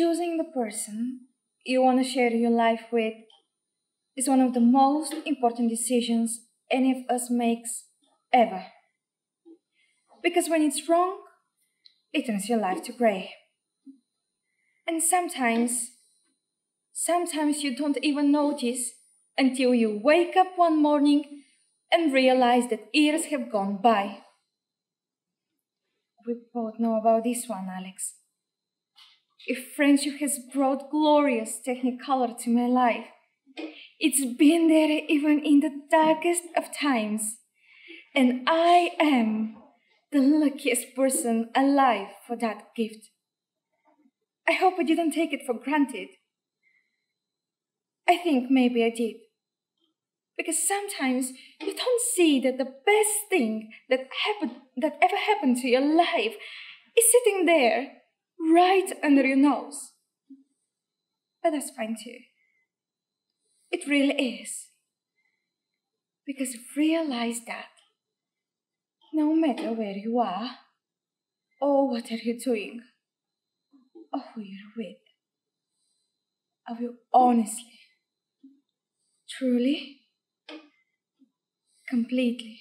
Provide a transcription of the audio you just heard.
choosing the person you want to share your life with is one of the most important decisions any of us makes ever. Because when it's wrong, it turns your life to grey. And sometimes, sometimes you don't even notice until you wake up one morning and realize that years have gone by. We both know about this one, Alex. If friendship has brought glorious technicolor to my life, it's been there even in the darkest of times. And I am the luckiest person alive for that gift. I hope I didn't take it for granted. I think maybe I did. Because sometimes you don't see that the best thing that happened that ever happened to your life is sitting there right under your nose. But that's fine too. It really is. Because realize that no matter where you are, or what are you doing, or who you're with, I will honestly, truly, completely,